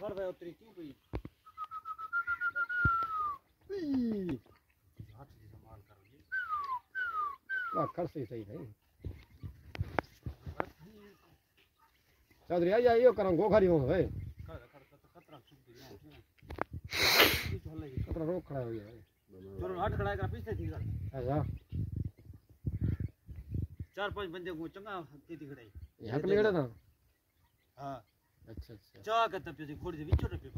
उतरी क्यों गई ई, से कर सही सही नहीं चौधरी आई आइयो करम गोखारी हो कर कतरा रोक खड़ा हो गया भाई चलो हट खड़ा कर पीछे थी ऐसा चार पाँच बंदे को चंगा तीती खड़ाई के लिए था हाँ अच्छा अच्छा। तब से खोड़ दे विचो रे पे